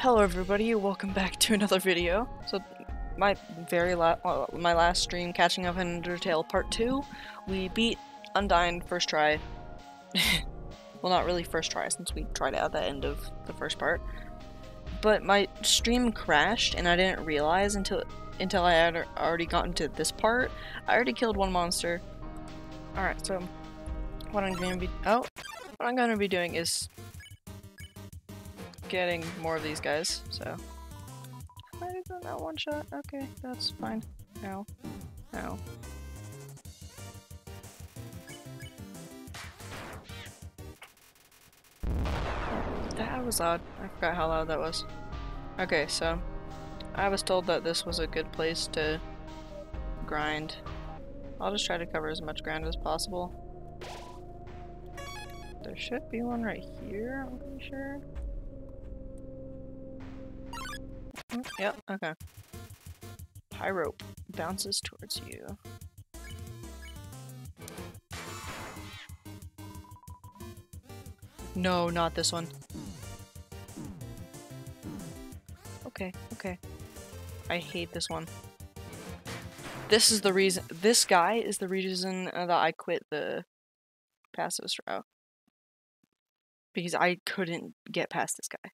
Hello everybody, welcome back to another video. So, my very last, well, uh, my last stream, catching up in Undertale Part 2, we beat Undyne first try. well, not really first try, since we tried at the end of the first part. But my stream crashed, and I didn't realize until until I had already gotten to this part. I already killed one monster. Alright, so, what I'm gonna be- oh! What I'm gonna be doing is getting more of these guys, so. Have done that one shot. Okay, that's fine. Ow. Ow. That was loud. I forgot how loud that was. Okay, so I was told that this was a good place to grind. I'll just try to cover as much ground as possible. There should be one right here, I'm pretty sure. Yep, okay. Pyro bounces towards you. No, not this one. Okay, okay. I hate this one. This is the reason- this guy is the reason uh, that I quit the pacifist route. Because I couldn't get past this guy.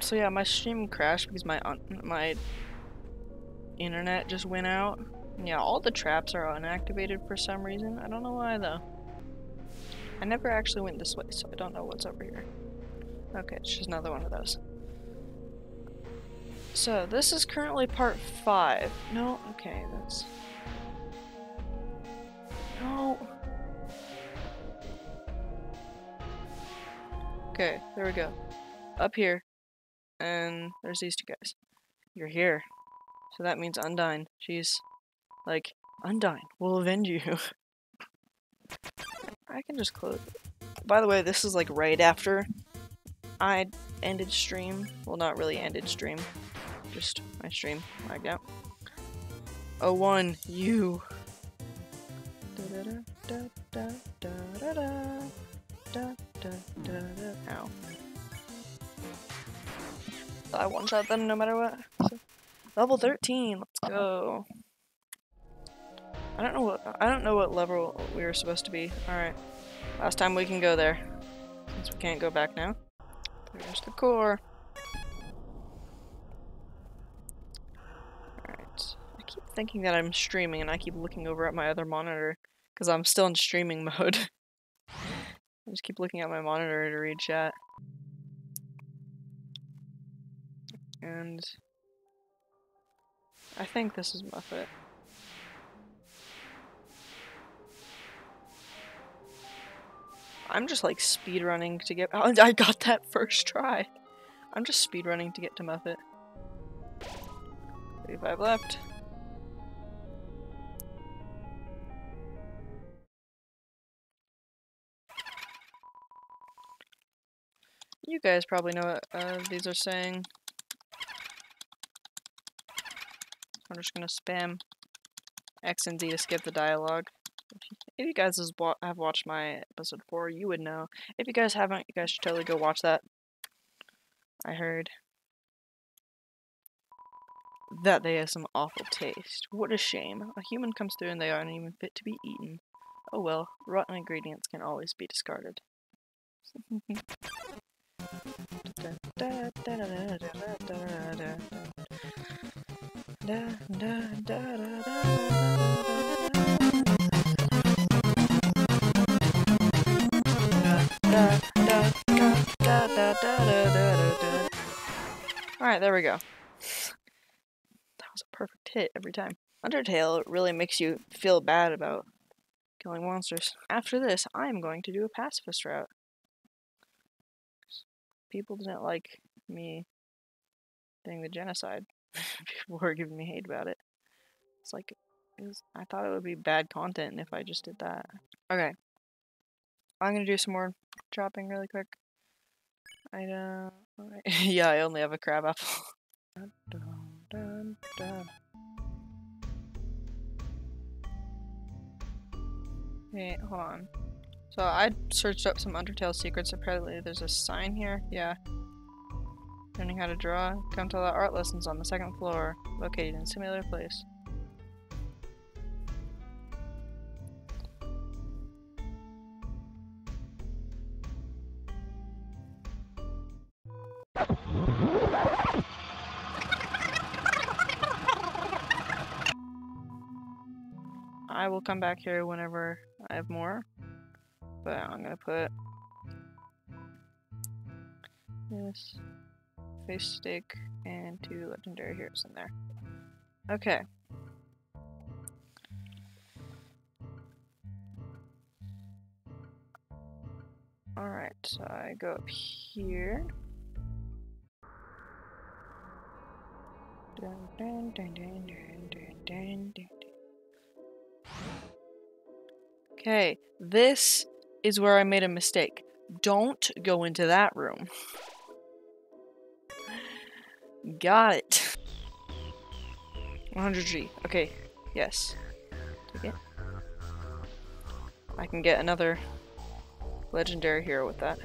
So yeah, my stream crashed because my my internet just went out. Yeah, all the traps are unactivated for some reason. I don't know why though. I never actually went this way, so I don't know what's over here. Okay, it's just another one of those. So this is currently part five. No, okay, that's no. Okay, there we go. Up here, and there's these two guys. You're here. So that means Undyne. She's like, Undyne, we'll avenge you. I can just close. By the way, this is like right after I ended stream. Well, not really ended stream. Just my stream lagged out. Oh, one, you. Ow. I one shot them no matter what. So, level 13, let's go. I don't know what I don't know what level we were supposed to be. Alright. Last time we can go there. Since we can't go back now. There's the core. Alright. I keep thinking that I'm streaming and I keep looking over at my other monitor. Because I'm still in streaming mode. I just keep looking at my monitor to read chat. And I think this is Muffet. I'm just like speed running to get. Oh, I got that first try. I'm just speed running to get to Muffet. 35 left. You guys probably know what uh, these are saying. I'm just gonna spam X and Z to skip the dialogue. If you guys have watched my episode 4, you would know. If you guys haven't, you guys should totally go watch that. I heard that they have some awful taste. What a shame. A human comes through and they aren't even fit to be eaten. Oh well, rotten ingredients can always be discarded. Alright, there we go. That was a perfect hit every time. Undertale really makes you feel bad about killing monsters. After this, I am going to do a pacifist route. People didn't like me doing the genocide. People were giving me hate about it. It's like, it was, I thought it would be bad content if I just did that. Okay. I'm gonna do some more chopping really quick. I don't. yeah, I only have a crab apple. Dun, dun, dun. Hold on. So I searched up some Undertale secrets. Apparently, there's a sign here. Yeah. Learning how to draw? Come to the art lessons on the second floor, located in a similar Place. I will come back here whenever I have more, but I'm gonna put this face stick and two legendary heroes in there. Okay. Alright, so I go up here. Dun, dun, dun. Okay, this is where I made a mistake. Don't go into that room. Got it. 100G. Okay, yes. Take it. I can get another legendary hero with that.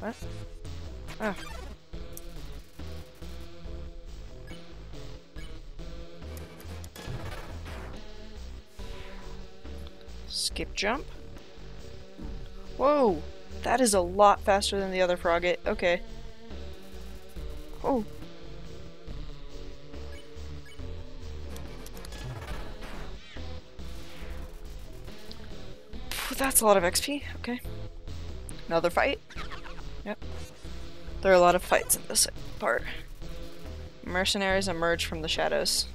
What? Oh. Skip jump. Whoa! That is a lot faster than the other Froggit. Okay. Oh. That's a lot of XP. Okay. Another fight. Yep. There are a lot of fights in this part. Mercenaries emerge from the shadows.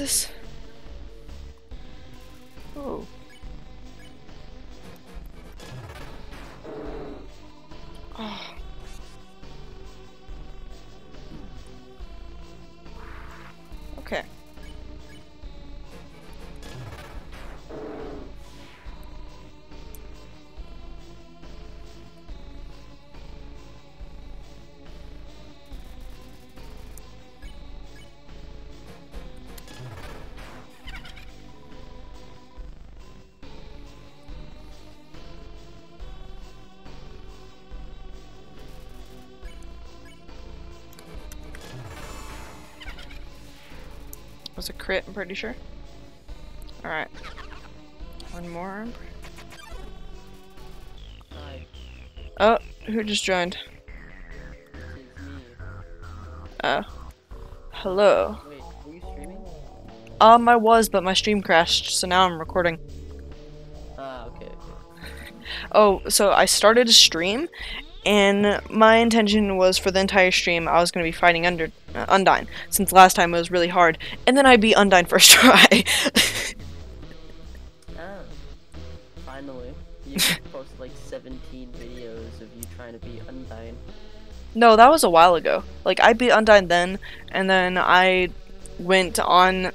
This? Oh. Was a crit, I'm pretty sure. Alright. One more. Oh, who just joined? Oh. Hello. Wait, were you streaming? Um, I was, but my stream crashed, so now I'm recording. Ah, okay, okay. Oh, so I started a stream, and my intention was for the entire stream I was going to be fighting under uh, Undyne, since last time it was really hard, and then I'd be Undyne first try. Ah, finally. You posted like 17 videos of you trying to be Undyne. no, that was a while ago. Like, I beat Undyne then, and then I went on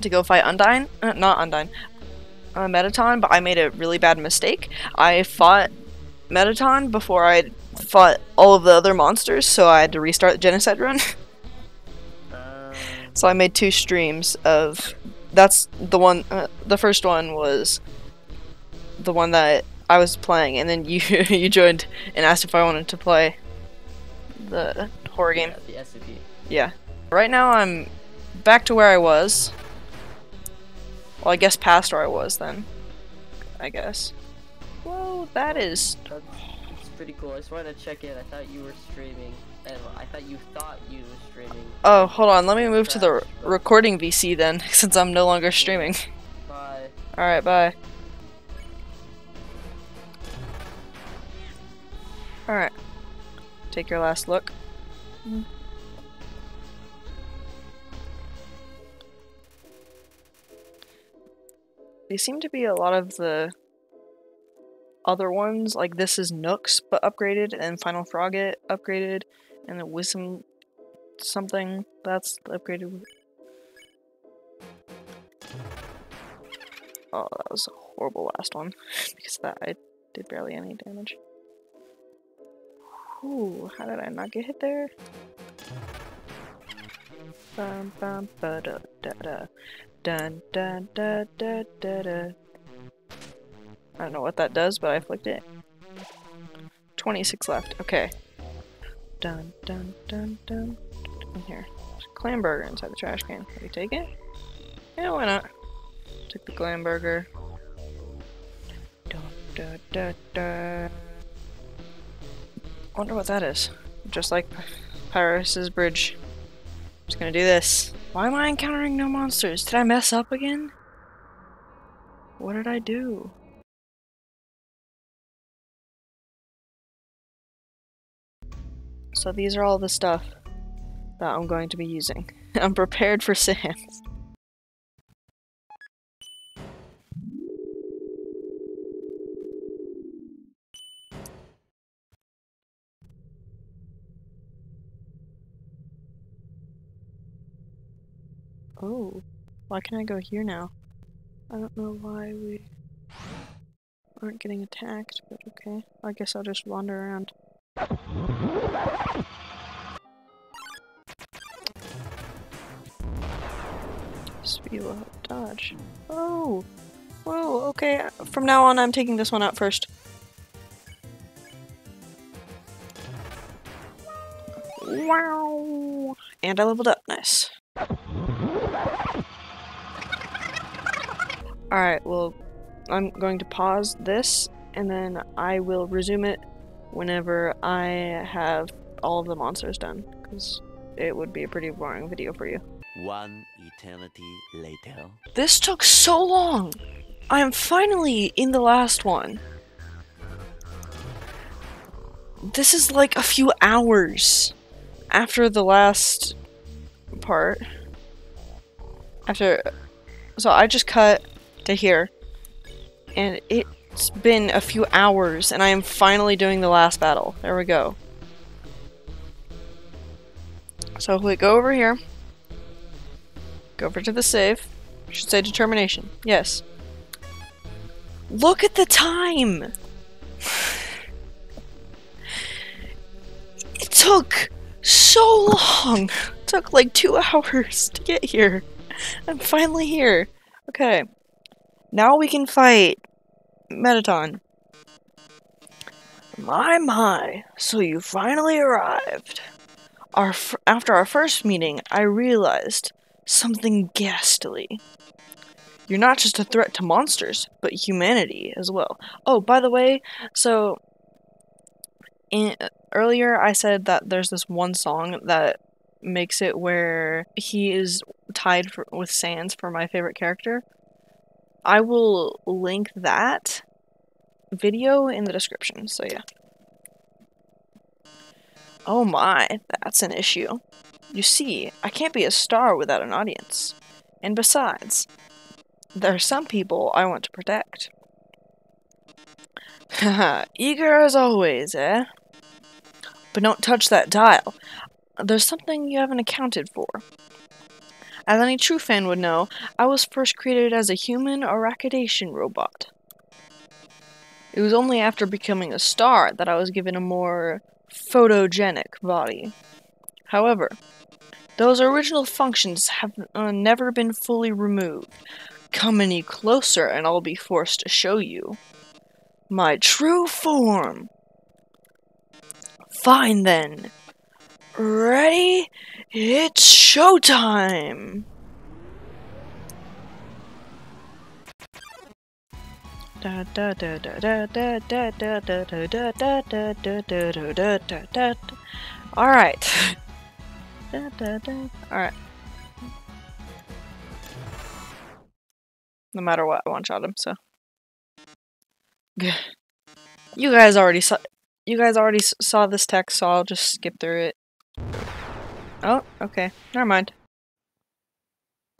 to go fight Undyne. Uh, not Undyne. Uh, Mettaton, but I made a really bad mistake. I fought Mettaton before I fought all of the other monsters, so I had to restart the Genocide run. Um, So I made two streams of. That's the one. Uh, the first one was the one that I was playing, and then you you joined and asked if I wanted to play the horror game. yeah, the SCP. Yeah. Right now I'm back to where I was. Well, I guess past where I was then. I guess. Whoa, that is. That's, that's pretty cool. I just wanted to check in. I thought you were streaming. And I thought you thought you were streaming. Oh, hold on. Let me move to the recording VC then, since I'm no longer streaming. Bye. Alright, bye. Alright. Take your last look. They seem to be a lot of the other ones, like this is Nooks, but upgraded, and Final Froggit upgraded, and the Wisdom something that's upgraded. Oh, that was a horrible last one. because that I did barely any damage. Ooh, how did I not get hit there? Bum, bum, ba, da, da, da. Dun, dun, da, da, da, da. I don't know what that does, but I flicked it. 26 left. Okay. Dun, dun, dun, dun. In here. There's a clam burger inside the trash can. Can we take it? Yeah, why not? Take the clam burger. Dun, dun, dun, dun. Wonder what that is. Just like Pyrrhus's bridge. Just gonna do this. Why am I encountering no monsters? Did I mess up again? What did I do? So these are all the stuff that I'm going to be using. I'm prepared for Sans. Oh, why can I go here now? I don't know why we aren't getting attacked, but okay. I guess I'll just wander around. Speed help dodge. Oh! Whoa, okay. From now on, I'm taking this one out first. Wow! And I leveled up. Nice. Alright, well, I'm going to pause this, and then I will resume it whenever I have all of the monsters done, because it would be a pretty boring video for you. One eternity later. This took so long! I am finally in the last one. This is like a few hours after the last part. After. So I just cut to here. And it's been a few hours, and I am finally doing the last battle. There we go. So we go over here, go over to the save, should say determination. Yes. Look at the time! it took so long! It took like two hours to get here. I'm finally here. Okay. Now we can fight Mettaton. My, my, so you finally arrived. Our after our first meeting, I realized something ghastly. You're not just a threat to monsters, but humanity as well. Oh, by the way, so in, earlier I said that there's this one song that makes it where he is tied for, with Sans for my favorite character. I will link that video in the description, so yeah. Oh my, that's an issue. You see, I can't be a star without an audience. And besides, there are some people I want to protect. Haha, eager as always, eh? But don't touch that dial. There's something you haven't accounted for. As any true fan would know, I was first created as a human eradication robot. It was only after becoming a star that I was given a more photogenic body. However, those original functions have uh, never been fully removed. Come any closer and I'll be forced to show you. My true form! Fine then. Ready? It's showtime! Da da da da da da da da da da da da da da da da da da. Da da da. Alright. No matter what, I one shot him, so. You guys already saw you guys already saw this text, so I'll just skip through it. Oh, okay. Never mind.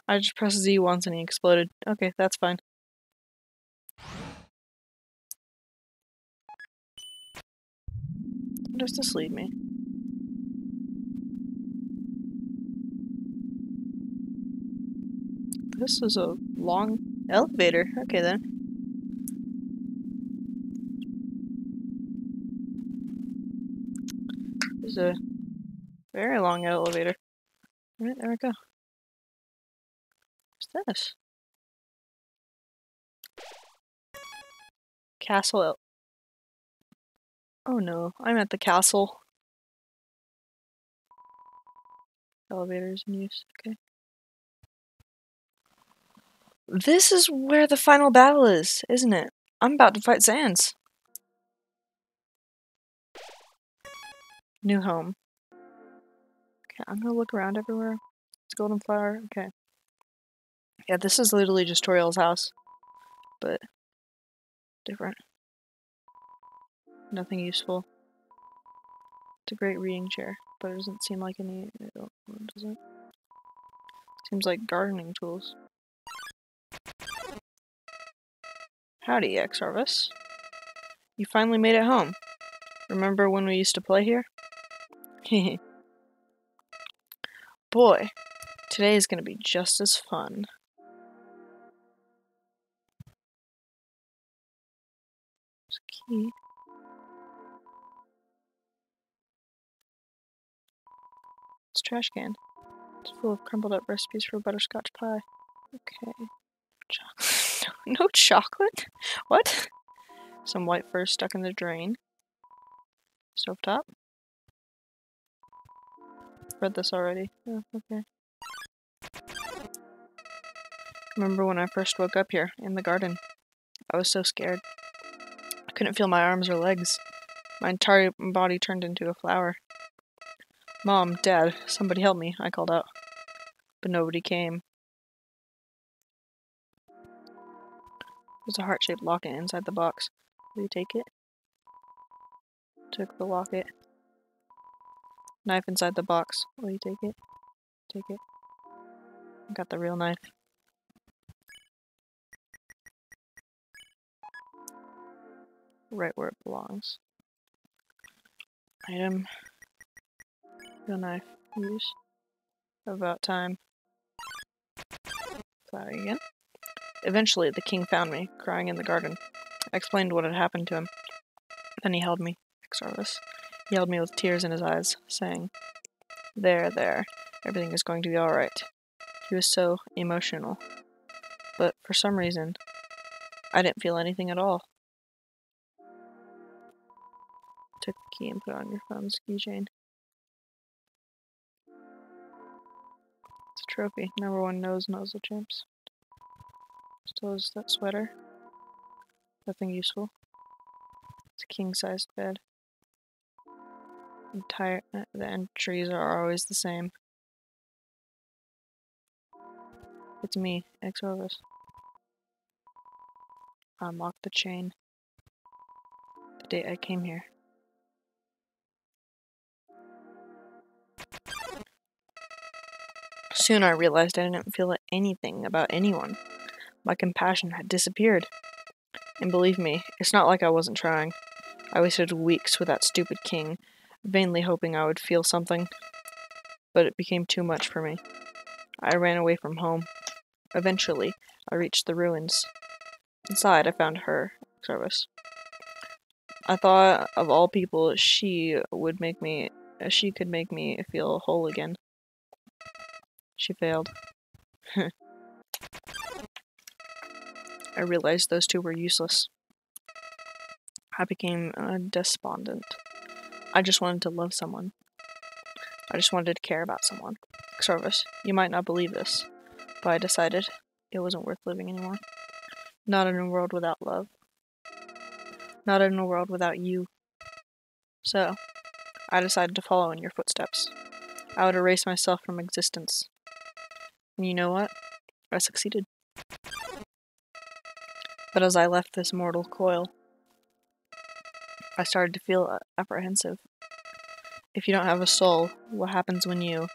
I just pressed Z once and he exploded. Okay, that's fine. Where does this lead me? This is a long elevator. Okay then. This is a very long elevator. Right, there we go. What's this? Castle. Oh no, I'm at the castle. Elevators in use, okay. This is where the final battle is, isn't it? I'm about to fight Sans. New home. I'm gonna look around everywhere. It's golden flower. Okay. Yeah, this is literally just Toriel's house, but different. Nothing useful. It's a great reading chair, but it doesn't seem like any. oh, Does it? Seems like gardening tools. Howdy, Xorvis. You finally made it home. Remember when we used to play here? Boy, today is going to be just as fun. There's a key. It's trash can. It's full of crumbled up recipes for butterscotch pie. Okay. Chocolate. no chocolate? What? Some white fur stuck in the drain. Stovetop. Read this already. Oh, okay. Remember when I first woke up here, in the garden? I was so scared. I couldn't feel my arms or legs. My entire body turned into a flower. Mom, Dad, somebody help me, I called out. But nobody came. There's a heart-shaped locket inside the box. Will you take it? Took the locket. Knife inside the box. Will you take it? Take it. I got the real knife. Right where it belongs. Item. Real knife. Use. About time. Fly again. Eventually, the king found me, crying in the garden. I explained what had happened to him. Then he held me, Xorvis. He me with tears in his eyes, saying, There, there, everything is going to be alright. He was so emotional. But for some reason, I didn't feel anything at all. Took the key and put it on your phone, phone's keychain. It's a trophy. Number one nose nozzle champs. Still is that sweater. Nothing useful. It's a king-sized bed. Entire uh, the entries are always the same. It's me, Xorvis. I unlocked the chain. The day I came here. Soon I realized I didn't feel anything about anyone. My compassion had disappeared. And believe me, it's not like I wasn't trying. I wasted weeks with that stupid king, vainly hoping I would feel something. But it became too much for me. I ran away from home. Eventually, I reached the ruins. Inside, I found her, Service. I thought of all people, she would make me, she could make me feel whole again. She failed. I realized those two were useless. I became uh, despondent. I just wanted to love someone. I just wanted to care about someone. Service, you might not believe this, but I decided it wasn't worth living anymore. Not in a world without love. Not in a world without you. So, I decided to follow in your footsteps. I would erase myself from existence. And you know what? I succeeded. But as I left this mortal coil, I started to feel uh, apprehensive. If you don't have a soul, what happens when you.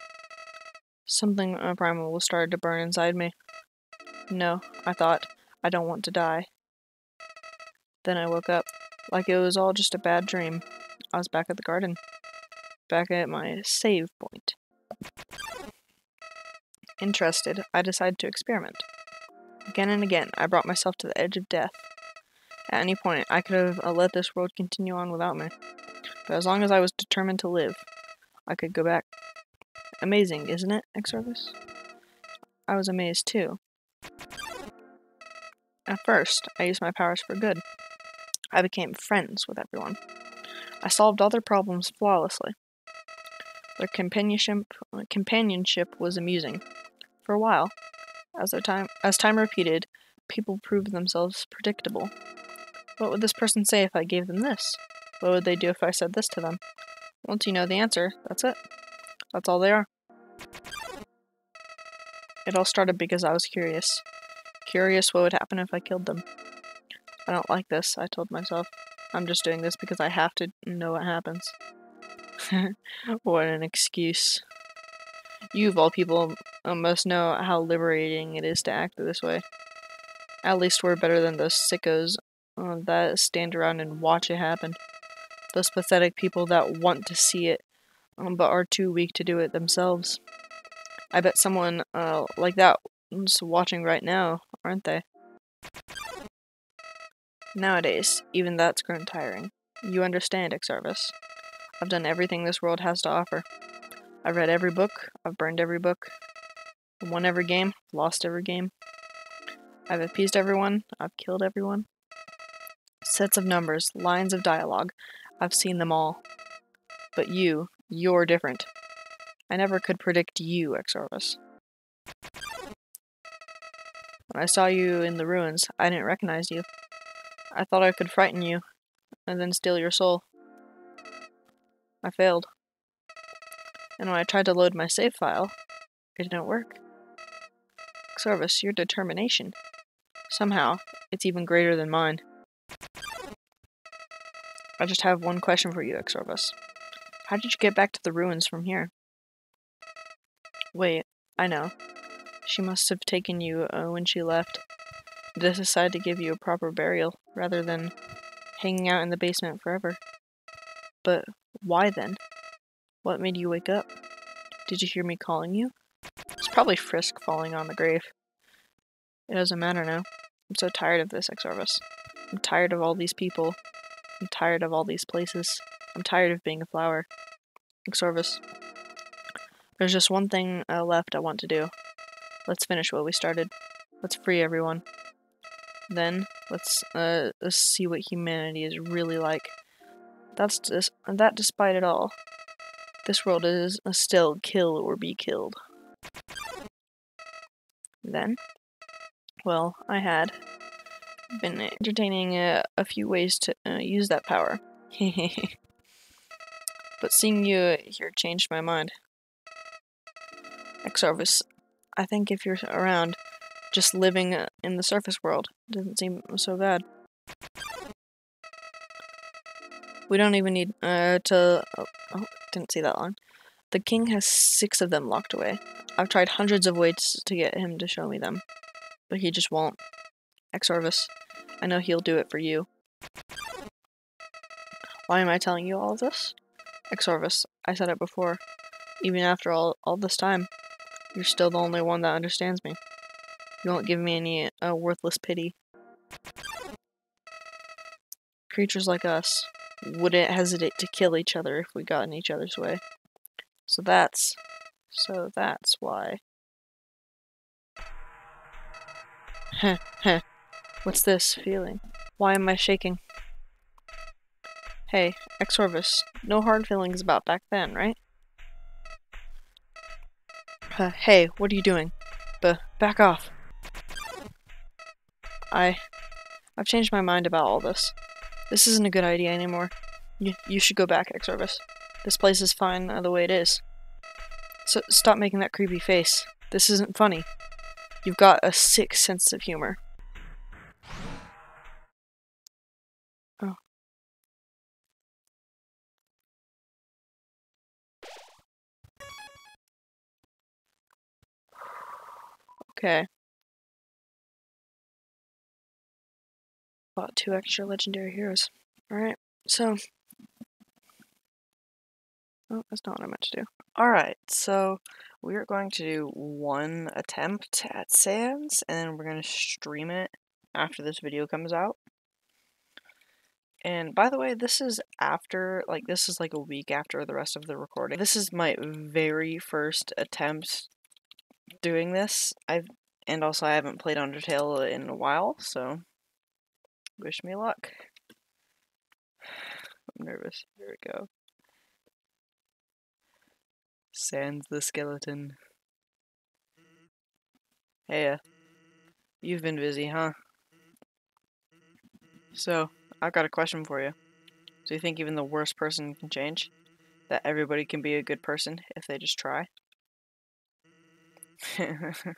Something uh, primal started to burn inside me. No, I thought, I don't want to die. Then I woke up, like it was all just a bad dream. I was back at the garden, back at my save point. Interested, I decided to experiment. Again and again, I brought myself to the edge of death. At any point, I could have uh, let this world continue on without me. But as long as I was determined to live, I could go back. amazing, isn't it, Xorvis? I was amazed too. At first, I used my powers for good. I became friends with everyone. I solved all their problems flawlessly. Their companionship companionship was amusing. For a while, as time as time repeated, people proved themselves predictable. What would this person say if I gave them this? What would they do if I said this to them? Once you know the answer, that's it. That's all they are. It all started because I was curious. Curious what would happen if I killed them. I don't like this, I told myself. I'm just doing this because I have to know what happens. what an excuse. You, of all people, uh, must know how liberating it is to act this way. At least we're better than those sickos uh, that stand around and watch it happen. Those pathetic people that want to see it, um, but are too weak to do it themselves. I bet someone uh, like that is watching right now, aren't they? Nowadays, even that's grown tiring. You understand, Xorvis. I've done everything this world has to offer. I've read every book, I've burned every book, won every game, lost every game. I've appeased everyone, I've killed everyone. Sets of numbers, lines of dialogue, I've seen them all. But you, you're different. I never could predict you, Xorvis. When I saw you in the ruins, I didn't recognize you. I thought I could frighten you, and then steal your soul. I failed. And when I tried to load my save file, it didn't work. Xorvis, your determination. Somehow, it's even greater than mine. I just have one question for you, Xorvis. How did you get back to the ruins from here? Wait, I know. She must have taken you uh, when she left. To decide to give you a proper burial, rather than hanging out in the basement forever. But why then? What made you wake up? Did you hear me calling you? It's probably Frisk falling on the grave. It doesn't matter now. I'm so tired of this, Xorvis. I'm tired of all these people. I'm tired of all these places. I'm tired of being a flower. Xorvis. There's just one thing uh, left I want to do. Let's finish what we started. Let's free everyone. Then, let's, uh, let's see what humanity is really like. That's dis- that despite it all. This world is still kill or be killed. Then, well, I had been entertaining uh, a few ways to uh, use that power. but seeing you here changed my mind. Xorvis, I think if you're around, just living uh, in the surface world doesn't seem so bad. We don't even need uh, to. Oh, oh, didn't see that line. The king has six of them locked away. I've tried hundreds of ways to get him to show me them, but he just won't. Xorvis, I know he'll do it for you. Why am I telling you all this? Xorvis, I said it before. Even after all, all this time, you're still the only one that understands me. You won't give me any uh, worthless pity. Creatures like us wouldn't hesitate to kill each other if we got in each other's way. So that's... So that's why. Heh, heh. What's this feeling? Why am I shaking? Hey, Xorvis, no hard feelings about back then, right? Uh, hey, what are you doing? B back off. I... I've changed my mind about all this. This isn't a good idea anymore. You, you should go back, Xorvis. This place is fine uh, the way it is. So stop making that creepy face. This isn't funny. You've got a sick sense of humor. Okay. Bought two extra legendary heroes. Alright, so. Oh, that's not what I meant to do. Alright, so we're going to do one attempt at Sans, and then we're going to stream it after this video comes out. And by the way, this is after, like, this is like a week after the rest of the recording. This is my very first attempt doing this. I've, and also I haven't played Undertale in a while, so wish me luck. I'm nervous. Here we go. Sans the skeleton. Hey, uh, you've been busy, huh? So, I've got a question for you. Do you think even the worst person can change? That everybody can be a good person if they just try?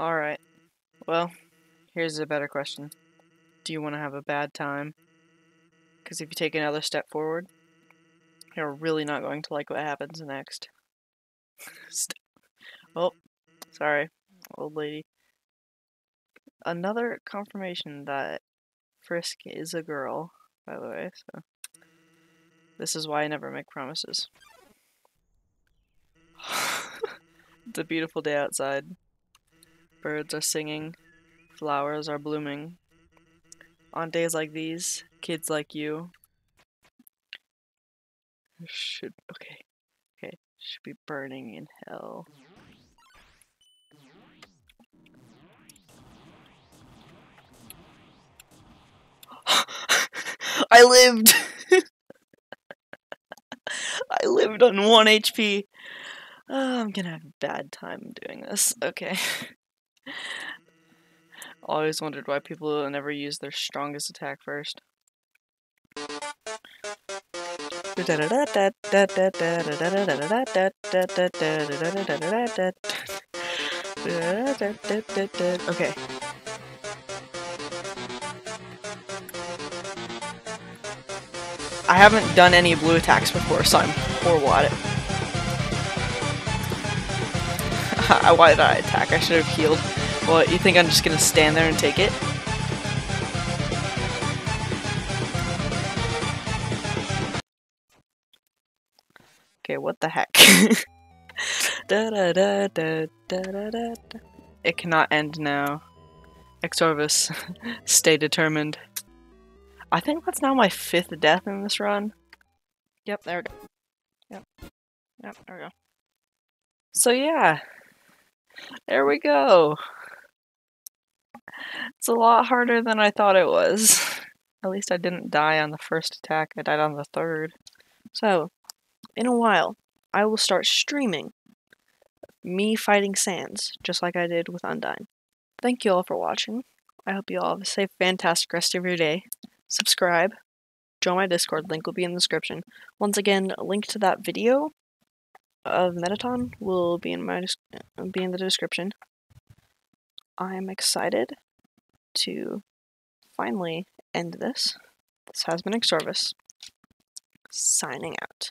Alright. Well, here's a better question. Do you want to have a bad time? Because if you take another step forward, you're really not going to like what happens next. oh, sorry, old lady. Another confirmation that Frisk is a girl, by the way, so. This is why I never make promises. it's a beautiful day outside. Birds are singing, flowers are blooming. On days like these, kids like you should okay. Okay, should be burning in hell. I lived! I lived on 1 HP. Oh, I'm gonna have a bad time doing this. Okay. Always wondered why people never use their strongest attack first. Okay. I haven't done any blue attacks before, so I'm horrible at it. Why did I attack? I should have healed. What, you think I'm just gonna stand there and take it? Okay, what the heck? da, da, da, da, da, da, da. It cannot end now. Xorvis, stay determined. I think that's now my fifth death in this run. Yep, there we go. Yep. Yep, there we go. So yeah. There we go. It's a lot harder than I thought it was. At least I didn't die on the first attack, I died on the third. So, in a while, I will start streaming me fighting Sans, just like I did with Undyne. Thank you all for watching. I hope you all have a safe, fantastic rest of your day. Subscribe. Join my Discord, link will be in the description. Once again, link to that video of Mettaton will be in my be in the description. I'm excited to finally end this. This has been Xorvis, signing out.